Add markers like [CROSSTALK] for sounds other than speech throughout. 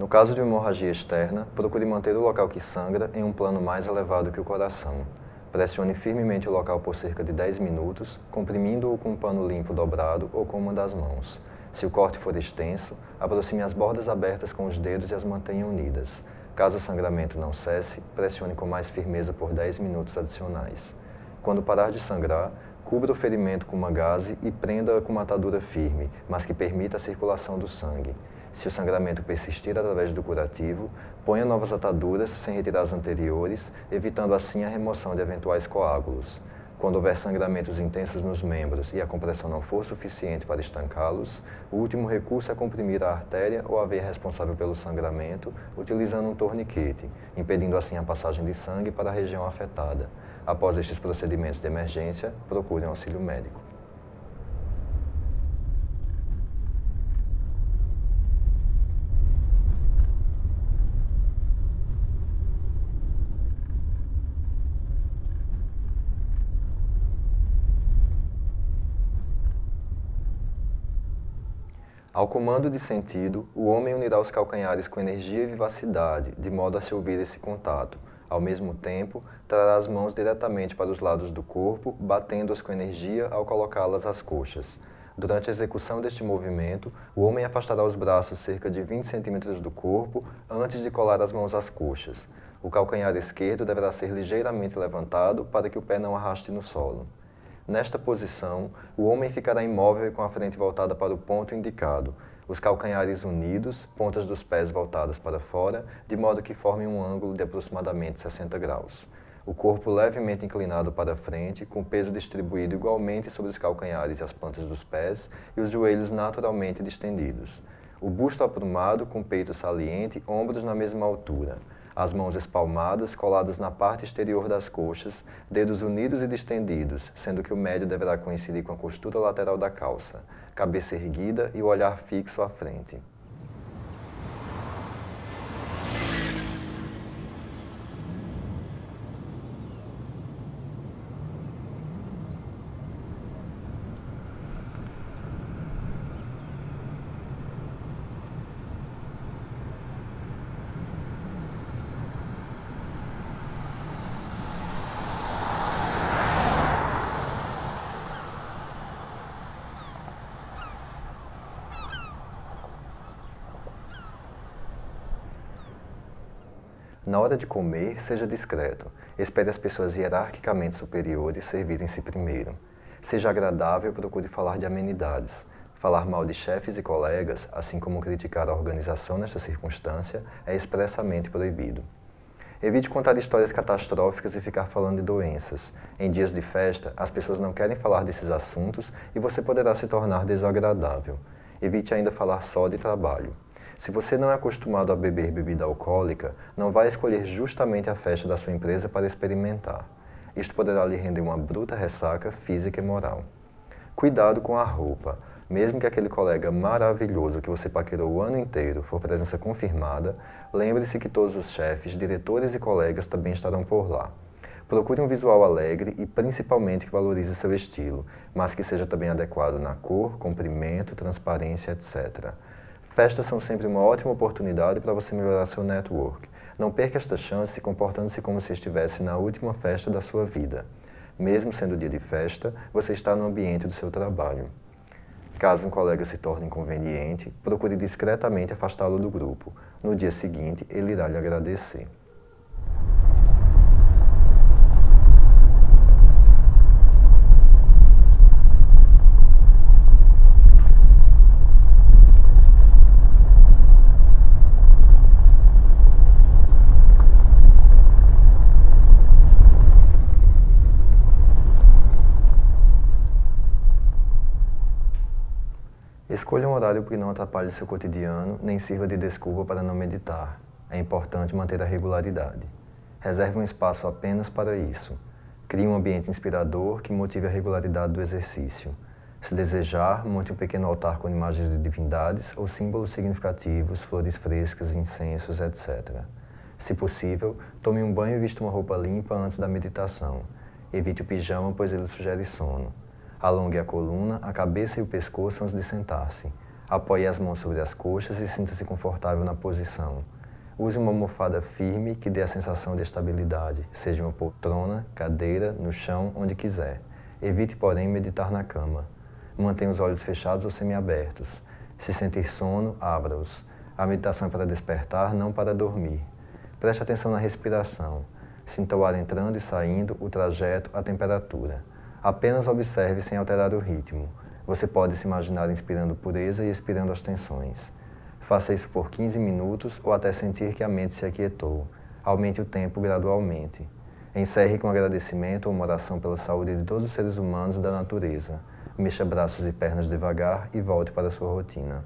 No caso de hemorragia externa, procure manter o local que sangra em um plano mais elevado que o coração. Pressione firmemente o local por cerca de 10 minutos, comprimindo-o com um pano limpo dobrado ou com uma das mãos. Se o corte for extenso, aproxime as bordas abertas com os dedos e as mantenha unidas. Caso o sangramento não cesse, pressione com mais firmeza por 10 minutos adicionais. Quando parar de sangrar, cubra o ferimento com uma gaze e prenda-a com uma atadura firme, mas que permita a circulação do sangue. Se o sangramento persistir através do curativo, ponha novas ataduras sem retirar as anteriores, evitando assim a remoção de eventuais coágulos. Quando houver sangramentos intensos nos membros e a compressão não for suficiente para estancá-los, o último recurso é comprimir a artéria ou a veia responsável pelo sangramento, utilizando um torniquete, impedindo assim a passagem de sangue para a região afetada. Após estes procedimentos de emergência, procure um auxílio médico. Ao comando de sentido, o homem unirá os calcanhares com energia e vivacidade, de modo a se ouvir esse contato. Ao mesmo tempo, trará as mãos diretamente para os lados do corpo, batendo-as com energia ao colocá-las às coxas. Durante a execução deste movimento, o homem afastará os braços cerca de 20 centímetros do corpo antes de colar as mãos às coxas. O calcanhar esquerdo deverá ser ligeiramente levantado para que o pé não arraste no solo. Nesta posição, o homem ficará imóvel com a frente voltada para o ponto indicado, os calcanhares unidos, pontas dos pés voltadas para fora, de modo que formem um ângulo de aproximadamente 60 graus. O corpo levemente inclinado para frente, com peso distribuído igualmente sobre os calcanhares e as plantas dos pés, e os joelhos naturalmente distendidos. O busto aprumado, com peito saliente, ombros na mesma altura as mãos espalmadas coladas na parte exterior das coxas, dedos unidos e distendidos, sendo que o médio deverá coincidir com a costura lateral da calça, cabeça erguida e o olhar fixo à frente. Na hora de comer, seja discreto. Espere as pessoas hierarquicamente superiores servirem-se primeiro. Seja agradável, procure falar de amenidades. Falar mal de chefes e colegas, assim como criticar a organização nesta circunstância, é expressamente proibido. Evite contar histórias catastróficas e ficar falando de doenças. Em dias de festa, as pessoas não querem falar desses assuntos e você poderá se tornar desagradável. Evite ainda falar só de trabalho. Se você não é acostumado a beber bebida alcoólica, não vai escolher justamente a festa da sua empresa para experimentar. Isto poderá lhe render uma bruta ressaca física e moral. Cuidado com a roupa. Mesmo que aquele colega maravilhoso que você paquerou o ano inteiro for presença confirmada, lembre-se que todos os chefes, diretores e colegas também estarão por lá. Procure um visual alegre e principalmente que valorize seu estilo, mas que seja também adequado na cor, comprimento, transparência, etc. Festas são sempre uma ótima oportunidade para você melhorar seu network. Não perca esta chance comportando-se como se estivesse na última festa da sua vida. Mesmo sendo dia de festa, você está no ambiente do seu trabalho. Caso um colega se torne inconveniente, procure discretamente afastá-lo do grupo. No dia seguinte, ele irá lhe agradecer. Escolha um horário que não atrapalhe seu cotidiano, nem sirva de desculpa para não meditar. É importante manter a regularidade. Reserve um espaço apenas para isso. Crie um ambiente inspirador que motive a regularidade do exercício. Se desejar, monte um pequeno altar com imagens de divindades ou símbolos significativos, flores frescas, incensos, etc. Se possível, tome um banho e vista uma roupa limpa antes da meditação. Evite o pijama, pois ele sugere sono. Alongue a coluna, a cabeça e o pescoço antes de sentar-se. Apoie as mãos sobre as coxas e sinta-se confortável na posição. Use uma almofada firme que dê a sensação de estabilidade, seja uma poltrona, cadeira, no chão, onde quiser. Evite, porém, meditar na cama. Mantenha os olhos fechados ou semiabertos. Se sentir sono, abra-os. A meditação é para despertar, não para dormir. Preste atenção na respiração. Sinta o ar entrando e saindo, o trajeto, a temperatura. Apenas observe sem alterar o ritmo. Você pode se imaginar inspirando pureza e expirando as tensões. Faça isso por 15 minutos ou até sentir que a mente se aquietou. Aumente o tempo gradualmente. Encerre com agradecimento ou uma oração pela saúde de todos os seres humanos e da natureza. Mexa braços e pernas devagar e volte para sua rotina.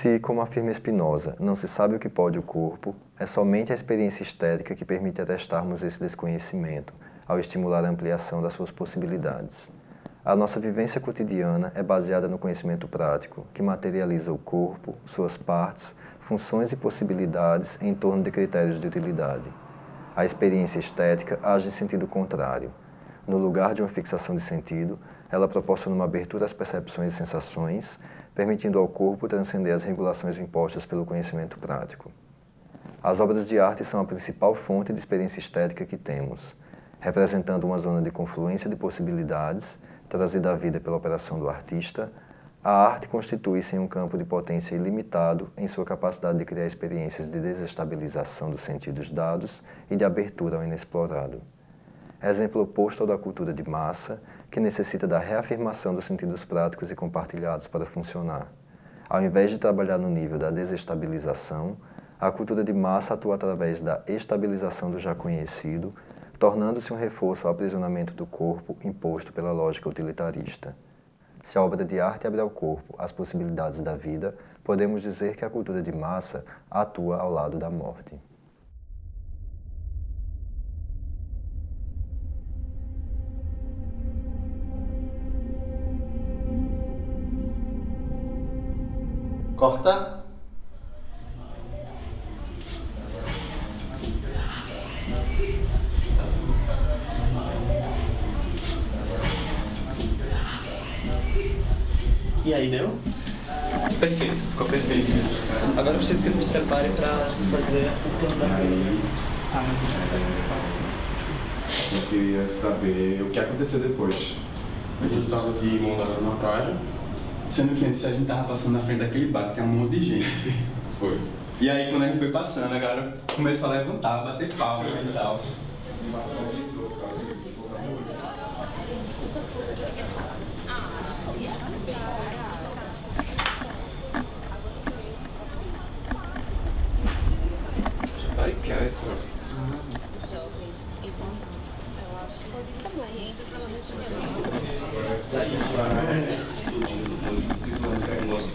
Se, como afirma Spinoza, não se sabe o que pode o corpo, é somente a experiência estética que permite atestarmos esse desconhecimento, ao estimular a ampliação das suas possibilidades. A nossa vivência cotidiana é baseada no conhecimento prático, que materializa o corpo, suas partes, funções e possibilidades em torno de critérios de utilidade. A experiência estética age em sentido contrário. No lugar de uma fixação de sentido, ela proporciona uma abertura às percepções e sensações, permitindo ao corpo transcender as regulações impostas pelo conhecimento prático. As obras de arte são a principal fonte de experiência estética que temos, representando uma zona de confluência de possibilidades trazida à vida pela operação do artista. A arte constitui-se em um campo de potência ilimitado em sua capacidade de criar experiências de desestabilização dos sentidos dados e de abertura ao inexplorado. Exemplo oposto ao da cultura de massa, que necessita da reafirmação dos sentidos práticos e compartilhados para funcionar. Ao invés de trabalhar no nível da desestabilização, a cultura de massa atua através da estabilização do já conhecido, tornando-se um reforço ao aprisionamento do corpo imposto pela lógica utilitarista. Se a obra de arte abre ao corpo as possibilidades da vida, podemos dizer que a cultura de massa atua ao lado da morte. Corta. E aí, deu? Perfeito, ficou perfeito. Agora eu preciso que você se prepare para fazer o plano da Tá, mas Eu queria saber o que aconteceu depois. A gente tava aqui montando na praia. Sendo que antes a gente tava passando na frente daquele bar, que tem um monte de gente. [LAUGHS] Foi. E aí quando a gente foi passando, a galera começou a levantar, bater palma e tal. Pare quieto.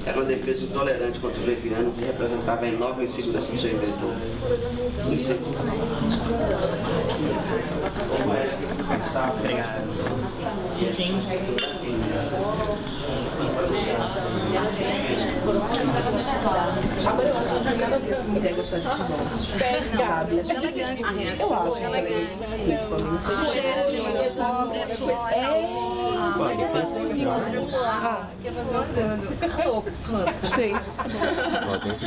Era uma defesa intolerante contra os levianos e representava a enorme insegurança do seu inventor. É Agora eu acho que não tem nada a ver se mulher gostar de futebol. Sabe? Acho que elegante. Eu acho que elegante. Desculpa, não sei se Sujeira de pobre, é suor. Ah, gostei. Ó, tem esse.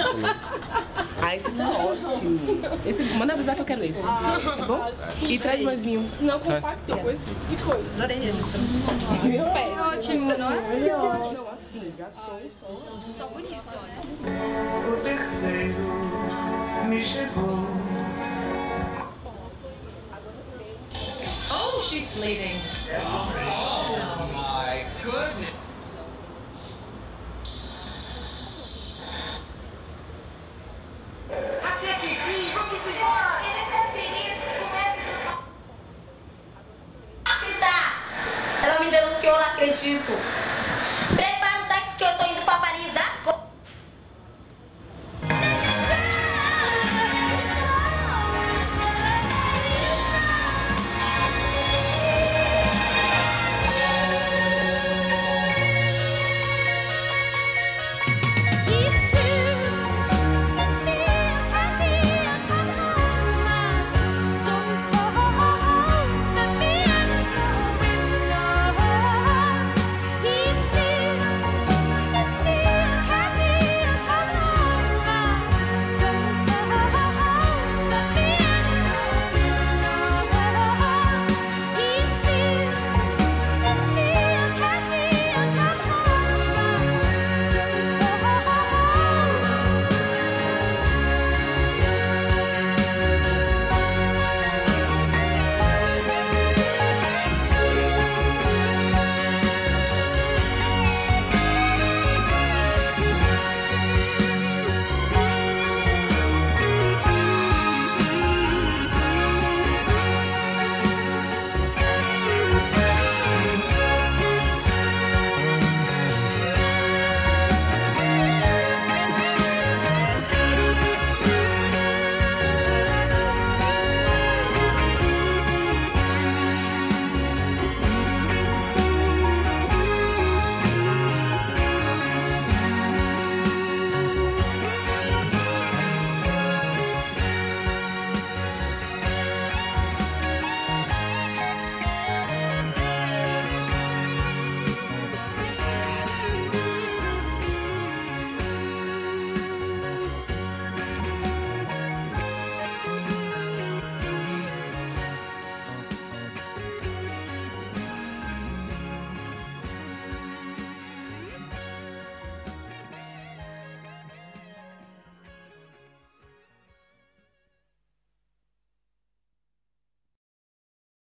Ah, esse tá ótimo. Esse, manda avisar que eu quero esse. Tá bom? E traz mais vinho. Não compactou com esse tipo de coisa. Adorei ele. Ótimo, não é? Não, assim, garçons Só bonito, olha. O terceiro me chegou. Oh, she's bleeding.